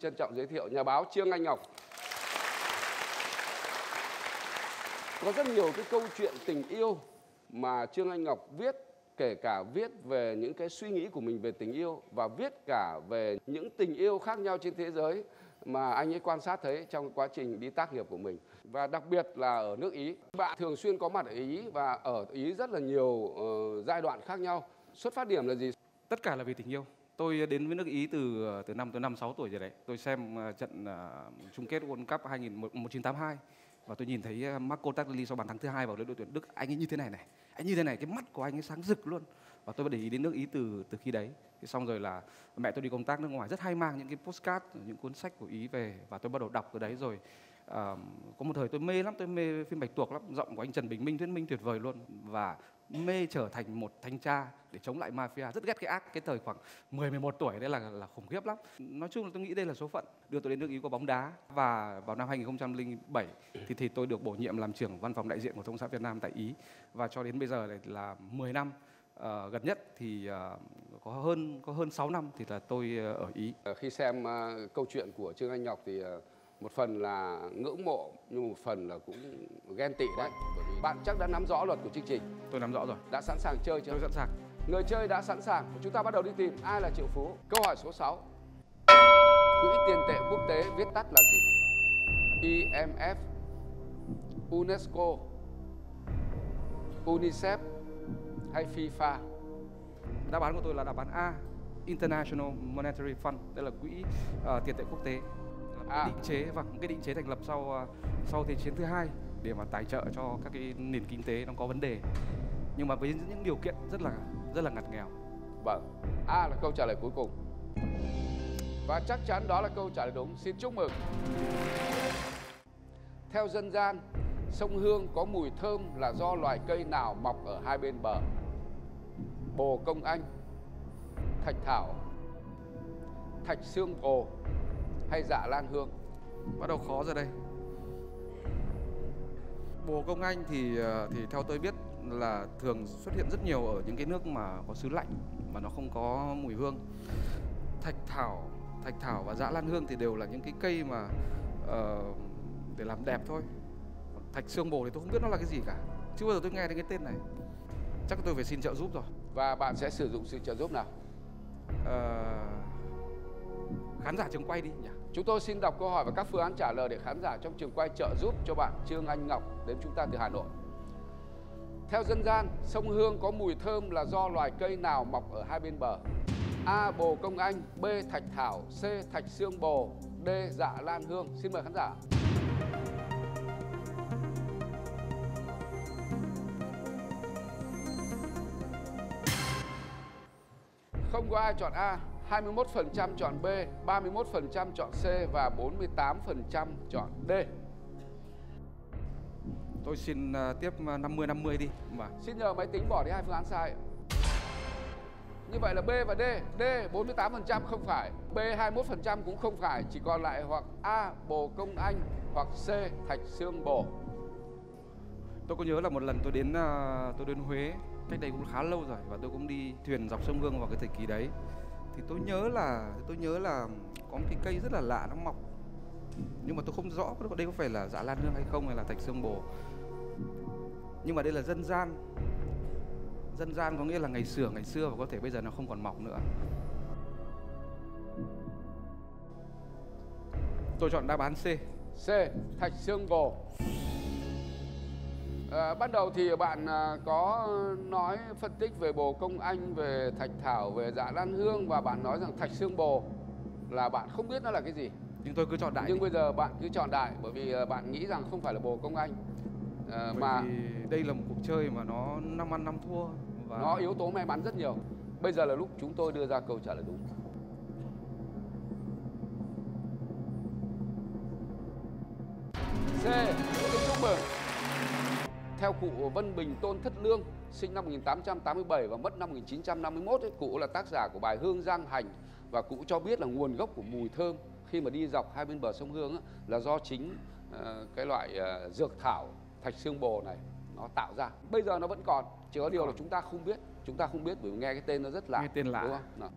Trân trọng giới thiệu nhà báo Trương Anh Ngọc. Có rất nhiều cái câu chuyện tình yêu mà Trương Anh Ngọc viết kể cả viết về những cái suy nghĩ của mình về tình yêu và viết cả về những tình yêu khác nhau trên thế giới mà anh ấy quan sát thấy trong quá trình đi tác nghiệp của mình và đặc biệt là ở nước Ý. Bạn thường xuyên có mặt ở Ý và ở Ý rất là nhiều uh, giai đoạn khác nhau. Xuất phát điểm là gì? Tất cả là vì tình yêu. Tôi ờ, đến với nước Ý từ ờ, từ năm tôi năm 6 tuổi rồi đấy. Tôi xem ờ, trận uh, chung kết World Cup 1982 và tôi nhìn thấy Marco Tardelli sau bàn thắng thứ hai vào đội tuyển Đức anh ấy như thế này này anh như thế này cái mắt của anh ấy sáng rực luôn. Và tôi để ý đến nước ý từ từ khi đấy. Thì xong rồi là mẹ tôi đi công tác nước ngoài rất hay mang những cái postcard những cuốn sách của ý về và tôi bắt đầu đọc từ đấy rồi. Uh, có một thời tôi mê lắm tôi mê phim bạch tuộc lắm giọng của anh trần bình minh thuyết minh tuyệt vời luôn. Và mê trở thành một thanh tra để chống lại mafia. Rất ghét cái ác cái thời khoảng 10 11 tuổi đấy là là khủng khiếp lắm. Nói chung là tôi nghĩ đây là số phận đưa tôi đến nước Ý có bóng đá. Và vào năm 2007 thì thì tôi được bổ nhiệm làm trưởng văn phòng đại diện của thông xã Việt Nam tại Ý. Và cho đến bây giờ là, là 10 năm uh, gần nhất thì uh, có hơn có hơn 6 năm thì là tôi uh, ở Ý. Khi xem uh, câu chuyện của Trương Anh Ngọc thì uh, một phần là ngưỡng mộ nhưng một phần là cũng ghen tị đấy. Bởi vì bạn chắc đã nắm rõ luật của chương trình. Tôi nắm rõ rồi. Đã sẵn sàng chơi chưa? Tôi sẵn sàng. Người chơi đã sẵn sàng. Chúng ta bắt đầu đi tìm ai là triệu phú. Câu hỏi số 6 quỹ tiền tệ quốc tế viết tắt là gì? IMF UNESCO UNICEF hay FIFA? Đáp án của tôi là đáp án A International Monetary Fund đây là quỹ uh, tiền tệ quốc tế. À. định chế và cái định chế thành lập sau uh, sau thế chiến thứ hai để mà tài trợ cho các cái nền kinh tế nó có vấn đề. Nhưng mà với những điều kiện rất là rất là ngặt nghèo. Vâng A là câu trả lời cuối cùng. Và chắc chắn đó là câu trả lời đúng. Xin chúc mừng. Theo dân gian sông Hương có mùi thơm là do loài cây nào mọc ở hai bên bờ? Bồ công anh thạch thảo thạch xương bồ hay dạ lan hương? Bắt đầu khó rồi đây bồ công anh thì ờ, thì theo tôi biết là thường xuất hiện rất nhiều ở những cái nước mà có xứ lạnh mà nó không có mùi hương. Thạch thảo thạch thảo và dã lan hương thì đều là những cái cây mà uh, để làm đẹp thôi. Thạch xương bồ thì tôi không biết nó là cái gì cả chưa bao giờ tôi nghe đến cái tên này. Chắc tôi phải xin trợ giúp rồi. Và bạn sẽ sử dụng sự trợ giúp nào? Uh, khán giả trường quay đi nhỉ chúng tôi xin đọc câu hỏi và các phương án trả lời để khán giả trong trường quay trợ giúp cho bạn trương anh ngọc đến chúng ta từ hà nội theo dân gian, sông Hương có mùi thơm là do loài cây nào mọc ở hai bên bờ? A. Bồ công anh B. Thạch thảo C. Thạch sương bồ D. Dạ lan hương Xin mời khán giả Không có ai chọn A 21% chọn B 31% chọn C Và 48% chọn D Tôi xin uh, tiếp 50 50 đi. Mà. Xin nhờ máy tính bỏ đi hai phương án sai. Như vậy là B và D. D 48% không phải, B 21% cũng không phải, chỉ còn lại hoặc A Bồ Công Anh hoặc C Thạch Sương Bồ. Tôi có nhớ là một lần tôi đến uh, tôi đến Huế cách đây cũng khá lâu rồi và tôi cũng đi thuyền dọc sông Hương vào cái thời kỳ đấy. Thì tôi nhớ là, tôi nhớ là có một cái cây rất là lạ, nó mọc. Nhưng mà tôi không rõ đây có phải là dạ lan hương hay không, hay là thạch sương bồ. Nhưng mà đây là dân gian. Dân gian có nghĩa là ngày xưa ngày xưa và có thể bây giờ nó không còn mọc nữa. Tôi chọn đáp án C. C, thạch xương bồ à, ban đầu thì bạn à, có nói phân tích về bồ công anh về thạch thảo về dạ lan hương và bạn nói rằng thạch xương bồ là bạn không biết nó là cái gì. Nhưng tôi cứ chọn đại nhưng đi. bây giờ bạn cứ chọn đại bởi vì à, bạn nghĩ rằng không phải là bồ công anh. À, mà đây là một cuộc chơi mà nó năm ăn năm thua và nó yếu tố may mắn rất nhiều. Bây giờ là lúc chúng tôi đưa ra câu trả lời đúng. C. Chúc mừng theo cụ Vân Bình Tôn Thất Lương sinh năm 1887 và mất năm 1951 ấy, cụ là tác giả của bài Hương Giang Hành và cụ cho biết là nguồn gốc của mùi thơm khi mà đi dọc hai bên bờ sông Hương ấy, là do chính uh, cái loại uh, dược thảo thạch xương bồ này nó tạo ra bây giờ nó vẫn còn chỉ có điều là chúng ta không biết chúng ta không biết bởi vì nghe cái tên nó rất lạ nghe tên lạ đúng không? Nào.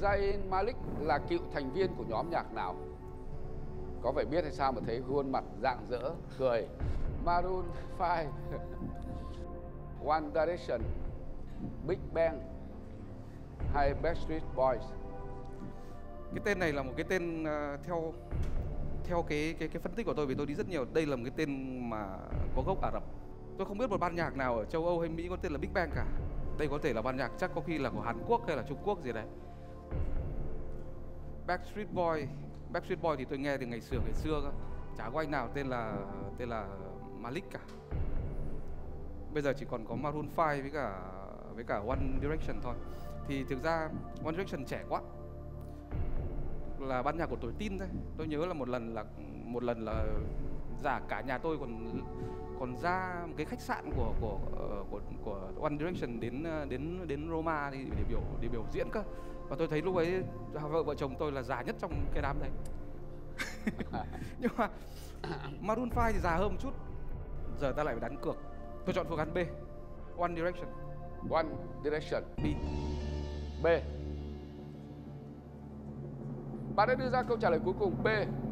Zayn Malik là cựu thành viên của nhóm nhạc nào? Có phải biết hay sao mà thấy khuôn mặt rạng rỡ, cười. Maroon 5, One Direction, Big Bang hay Backstreet Boys? cái tên này là một cái tên uh, theo theo cái cái cái phân tích của tôi vì tôi đi rất nhiều. Đây là một cái tên mà có gốc Ả Rập. Tôi không biết một ban nhạc nào ở châu Âu hay Mỹ có tên là Big Bang cả. Đây có thể là ban nhạc chắc có khi là của Hàn Quốc hay là Trung Quốc gì đấy. Backstreet Boy Backstreet Boy thì tôi nghe từ ngày xưa ngày xưa cơ. Chả có anh nào tên là tên là Malik cả. Bây giờ chỉ còn có Maroon 5 với cả với cả One Direction thôi. Thì thực ra One Direction trẻ quá. Là ban nhạc của tuổi tin thôi. Tôi nhớ là một lần là, một lần là giả cả nhà tôi còn còn ra một cái khách sạn của của ờ, của của One Direction đến ờ, đến đến Roma đi để biểu để biểu diễn cơ. Và tôi thấy lúc ấy vợ vợ chồng tôi là già nhất trong cái đám đấy. Nhưng mà Maroon 5 thì già hơn một chút giờ ta lại phải đánh cược tôi chọn phương án B One Direction One Direction, B B. Bạn đã đưa ra câu trả lời cuối cùng B,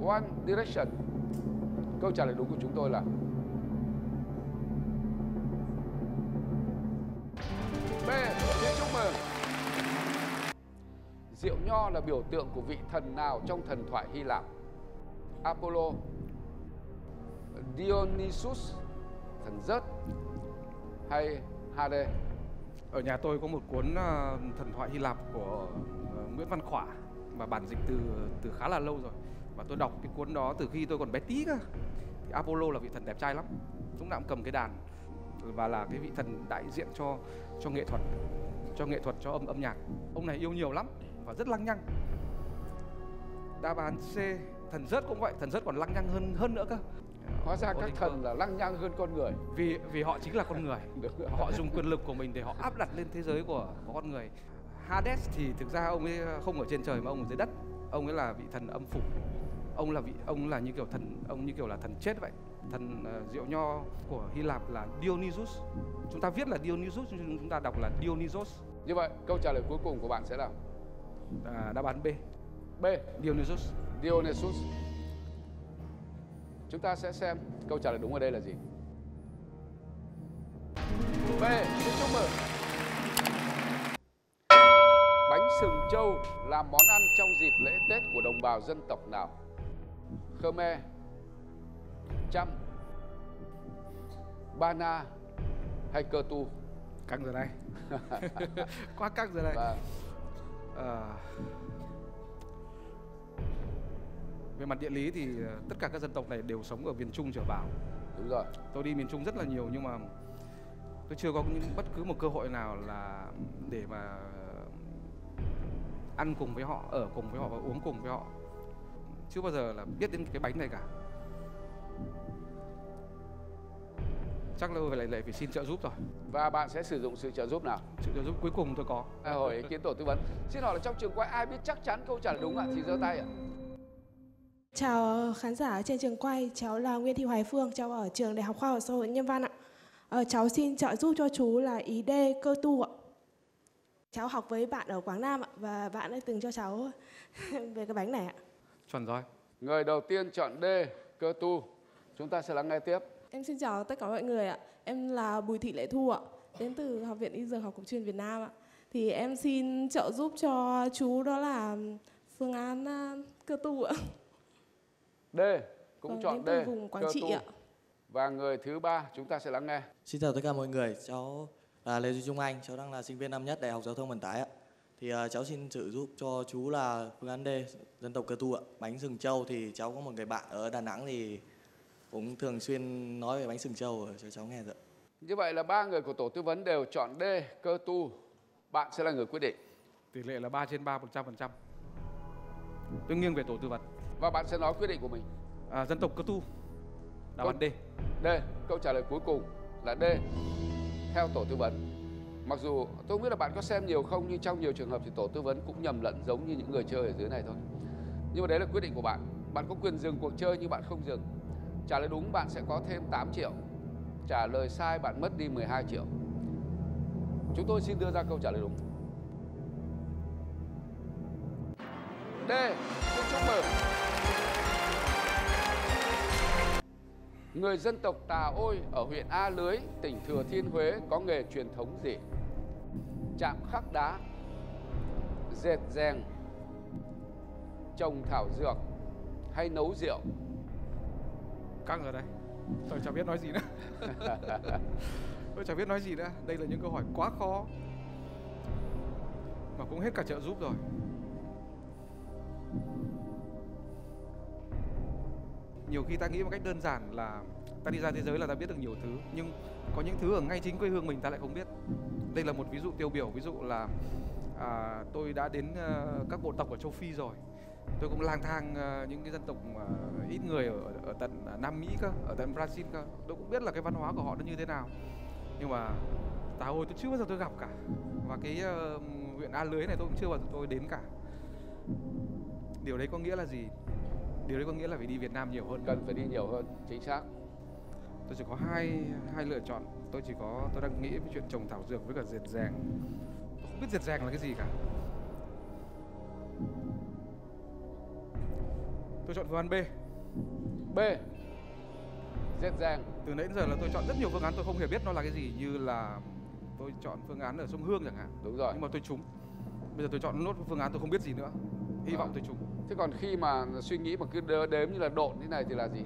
One Direction. Câu trả lời đúng của chúng tôi là B. Xin chúc mừng. Rượu nho là biểu tượng của vị thần nào trong thần thoại Hy Lạp? Apollo, Dionysus, thần rớt hay Hades? ở nhà tôi có một cuốn ờ, thần thoại Hy Lạp của ờ, Nguyễn Văn Khỏa và bản dịch từ từ khá là lâu rồi. Và tôi đọc cái cuốn đó từ khi tôi còn bé tí cơ. Thì Apollo là vị thần đẹp trai lắm. Lúc nào cũng cầm cái đàn và là cái vị thần đại diện cho cho nghệ thuật, cho nghệ thuật, cho âm âm nhạc. Ông này yêu nhiều lắm và rất lăng nhăng. Đáp án C, thần rớt cũng vậy. Thần rớt còn lăng nhăng hơn hơn nữa cơ. Hóa ra các thần là lăng nhăng hơn con người. vì vì họ chính là con người. Họ dùng quyền lực của mình để họ áp đặt lên thế giới của, của con người. Hades thì thực ra ông ấy không ở trên trời mà ông ở dưới đất. Ông ấy là vị thần âm phủ. Ông là vị ông là như kiểu thần ông như kiểu là thần chết vậy. Thần ờ, rượu nho của Hy Lạp là Dionysus. Chúng ta viết là Dionysus nhưng chúng ta đọc là Dionysos. Như vậy, câu trả lời cuối cùng của bạn sẽ là? À, đáp án B. B, Dionysus. Dionysus. Chúng ta sẽ xem câu trả lời đúng ở đây là gì. B, xin chúc mừng. Bánh sừng trâu là món ăn trong dịp lễ Tết của đồng bào dân tộc nào? Khmer, Chăm, Ba Na hay Cơ Tu? căng rồi đây quá căng rồi đây Và Ờ, về mặt địa lý thì ờ, tất cả các dân tộc này đều sống ở miền Trung trở vào đúng rồi. tôi đi miền Trung rất là nhiều nhưng mà tôi chưa có những bất cứ một cơ hội nào là để mà ăn cùng với họ ở cùng với họ và uống cùng với họ chưa bao giờ là biết đến cái bánh này cả chắc là tôi lại lại phải xin trợ giúp rồi Và bạn sẽ sử dụng sự trợ giúp nào? sự trợ giúp cuối cùng tôi có À, hỏi ý kiến tổ tư vấn. Xin hỏi là trong trường quay ai biết chắc chắn câu trả lời đúng ạ thì giơ tay ạ. Chào khán giả trên trường quay, cháu là Nguyễn Thị Hoài Phương, cháu ở trường Đại học Khoa học Xã hội Nhân văn ạ. Ờ, cháu xin trợ giúp cho chú là ý D cơ tu ạ. Cháu học với bạn ở Quảng Nam ạ và bạn đã từng cho cháu về cái bánh này ạ. chuẩn rồi Người đầu tiên chọn D, cơ tu. Chúng ta sẽ lắng nghe tiếp. Em xin chào tất cả mọi người ạ. Em là Bùi Thị Lệ Thu ạ, đến từ Học viện Y Dược Học Cổ truyền Việt Nam ạ. Thì em xin trợ giúp cho chú đó là phương án cơ tu ạ. D, cũng Vâng, chọn D, vùng Quảng cơ Trị tu. ạ. Và người thứ ba chúng ta sẽ lắng nghe. Xin chào tất cả mọi người, cháu là Lê Duy Trung Anh, cháu đang là sinh viên năm nhất Đại học Giao thông Vận tải ạ. Thì ờ, cháu xin trợ giúp cho chú là phương án D, dân tộc Cơ Tu ạ. Bánh sừng trâu thì cháu có một người bạn ở Đà Nẵng thì cũng thường xuyên nói về bánh sừng trâu cho cháu nghe rồi. Như vậy là ba người của tổ tư vấn đều chọn D, cơ tu. Bạn sẽ là người quyết định. tỷ lệ là 3 trên 3 100% tôi nghiêng về tổ tư vấn Và bạn sẽ nói quyết định của mình. à, dân tộc cơ tu đáp án D D, câu trả lời cuối cùng là D, theo tổ tư vấn. Mặc dù tôi không biết là bạn có xem nhiều không nhưng trong nhiều trường hợp thì tổ tư vấn cũng nhầm lẫn giống như những người chơi ở dưới này thôi. Nhưng mà đấy là quyết định của bạn. Bạn có quyền dừng cuộc chơi nhưng bạn không dừng. Trả lời đúng bạn sẽ có thêm 8 triệu. Trả lời sai bạn mất đi 12 triệu. Chúng tôi xin đưa ra câu trả lời đúng. D. Xin chúc mừng. Người dân tộc Tà Ôi ở huyện A Lưới, tỉnh Thừa Thiên Huế có nghề truyền thống gì? Chạm khắc đá, dệt rèn, trồng thảo dược hay nấu rượu? căng ở đây tôi chẳng biết nói gì nữa tôi chẳng biết nói gì nữa đây là những câu hỏi quá khó mà cũng hết cả trợ giúp rồi nhiều khi ta nghĩ một cách đơn giản là ta đi ra thế giới là ta biết được nhiều thứ nhưng có những thứ ở ngay chính quê hương mình ta lại không biết đây là một ví dụ tiêu biểu ví dụ là à, tôi đã đến uh, các bộ tộc ở châu phi rồi tôi cũng lang thang uh, những cái dân tộc uh, ít người ở, ở tận Nam Mỹ cơ, ở tận Brazil cơ. Tôi cũng biết là cái văn hóa của họ nó như thế nào. Nhưng mà tà hồi tôi chưa bao giờ tôi gặp cả. Và cái uh, huyện A Lưới này tôi cũng chưa bao giờ tôi đến cả. Điều đấy có nghĩa là gì? Điều đấy có nghĩa là phải đi Việt Nam nhiều hơn. Cần phải đi nhiều hơn, chính xác. Tôi chỉ có hai hai lựa chọn. Tôi chỉ có tôi đang nghĩ về chuyện trồng thảo dược với cả dệt dàng. Tôi không biết dệt dàng là cái gì cả. Tôi chọn phương án B. B. Dệt dàng. Từ nãy đến giờ là tôi chọn rất nhiều phương án tôi không hề biết nó là cái gì như là tôi chọn phương án ở sông Hương chẳng hạn. Đúng rồi. Nhưng mà tôi trúng. Bây giờ tôi chọn nốt phương án tôi không biết gì nữa. Hy À. vọng tôi trúng. Thế còn khi mà suy nghĩ mà cứ đếm như là độn thế này thì là gì?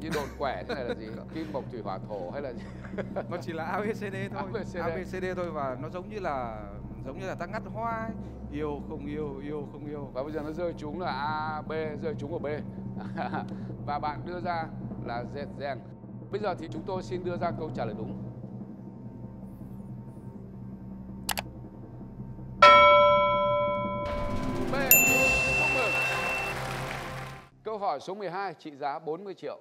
Như độn quẻ thế này là gì? Kim mộc thủy hỏa thổ hay là gì? Nó chỉ là ABCD thôi. ABCD. ABCD thôi và nó giống như là giống như là ta ngắt hoa ấy. Yêu không yêu, yêu không yêu. Và bây giờ nó rơi trúng là A, B, rơi trúng ở B. Và bạn đưa ra là dệt dàng. Bây giờ thì chúng tôi xin đưa ra câu trả lời đúng. Câu hỏi số 12 trị giá 40 triệu.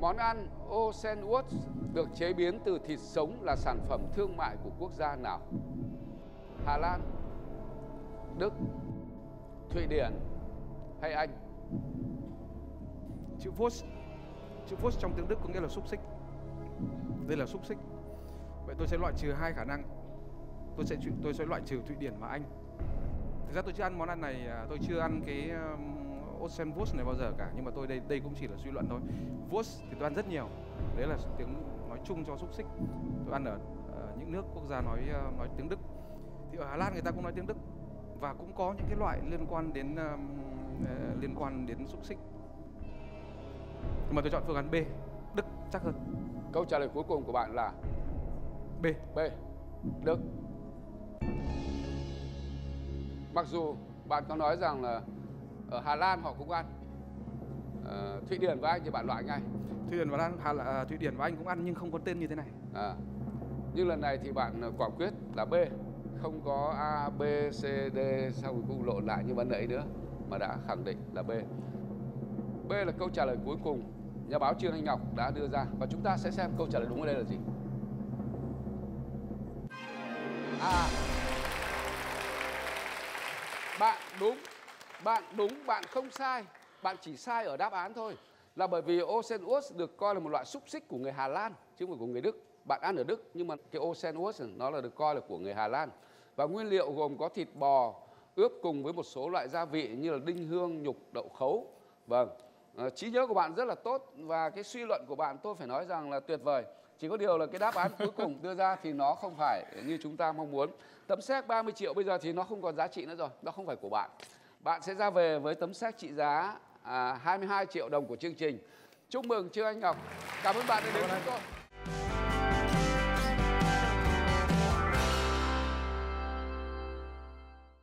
Món ăn Osenwurst được chế biến từ thịt sống là sản phẩm thương mại của quốc gia nào? Hà Lan, Đức, Thụy Điển hay Anh? Chữ Vos Chữ Vos trong tiếng Đức có nghĩa là xúc xích. Đây là xúc xích. Vậy tôi sẽ loại trừ hai khả năng. Tôi sẽ tôi sẽ loại trừ Thụy Điển và Anh. Thực ra tôi chưa ăn món ăn này, à, tôi chưa ăn cái Osenwurst này bao giờ cả, nhưng mà tôi đây đây cũng chỉ là suy luận thôi. Wurst thì tôi ăn rất nhiều. Đấy là tiếng nói chung cho xúc xích. Tôi ăn ở, ở những nước quốc gia nói nói tiếng Đức. Thì ở Hà Lan người ta cũng nói tiếng Đức và cũng có những cái loại liên quan đến ờ, liên quan đến xúc xích. Nhưng mà tôi chọn phương án B, Đức chắc hơn. Câu trả lời cuối cùng của bạn là B. B. Đức. Mặc dù bạn có nói rằng là ở Hà Lan họ cũng ăn. Ờ, Thụy Điển và Anh thì bạn loại ngay. Thụy Điển và Lan, Hà, à, Thụy Điển và Anh cũng ăn nhưng không có tên như thế này. À. Nhưng lần này thì bạn ờ, quả quyết là B. Không có A, B, C, D sau cùng lộn lại như ban nãy nữa mà đã khẳng định là B. B là câu trả lời cuối cùng nhà báo Trương Anh Ngọc đã đưa ra và chúng ta sẽ xem câu trả lời đúng ở đây là gì. A. Bạn đúng, bạn đúng, bạn không sai. Bạn chỉ sai ở đáp án thôi. Là bởi vì Osenwurst được coi là một loại xúc xích của người Hà Lan chứ không phải của người Đức. Bạn ăn ở Đức nhưng mà cái Osenwurst nó là được coi là của người Hà Lan. Và nguyên liệu gồm có thịt bò ướp cùng với một số loại gia vị như là đinh hương, nhục, đậu khấu. Vâng, Ờ, trí nhớ của bạn rất là tốt và cái suy luận của bạn tôi phải nói rằng là tuyệt vời. Chỉ có điều là cái đáp án cuối cùng đưa ra thì nó không phải như chúng ta mong muốn. Tấm séc 30 triệu bây giờ thì nó không còn giá trị nữa rồi, nó không phải của bạn. Bạn sẽ ra về với tấm séc trị giá à, 22 triệu đồng của chương trình. Chúc mừng Trương Anh Ngọc. Cảm ơn bạn đã đến với tôi.